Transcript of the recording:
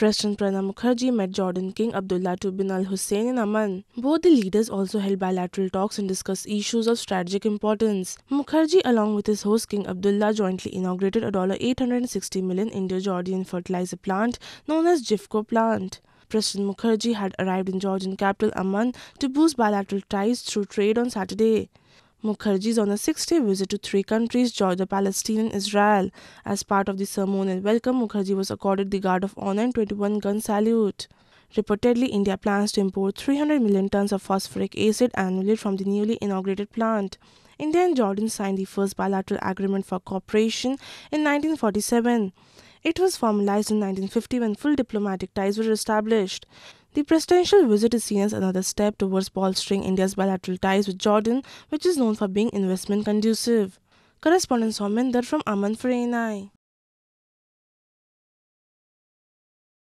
President Pranab Mukherjee met Jordan King Abdullah II bin Al Hussein in Amman. Both the leaders also held bilateral talks and discussed issues of strategic importance. Mukherjee, along with his host King Abdullah, jointly inaugurated a $860 million Indo-Jordan fertilizer plant known as JIFCO plant. President Mukherjee had arrived in Jordan capital Amman to boost bilateral ties through trade on Saturday. Mukherjee is on a six-day visit to three countries, Jordan, Palestine and Israel. As part of the ceremonial welcome, Mukherjee was accorded the Guard of Honor and 21-gun salute. Reportedly, India plans to import 300 million tons of phosphoric acid annually from the newly inaugurated plant. India and Jordan signed the first bilateral agreement for cooperation in 1947. It was formalized in 1950 when full diplomatic ties were established. The presidential visit is seen as another step towards bolstering India's bilateral ties with Jordan, which is known for being investment conducive. Correspondent Sominder from Amman for ANI.